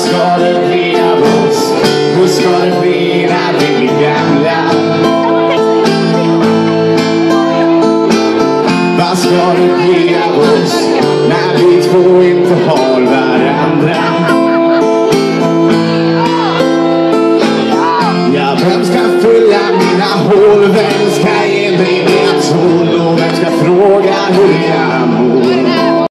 ska det bli av oss? Hur ska det bli när vi blir gamla? Vad ska det bli av oss när vi två inte har varandra? Ja, vem ska fylla mina hål? Vem ska ge mig min sol? Och vem ska fråga hur jag mår?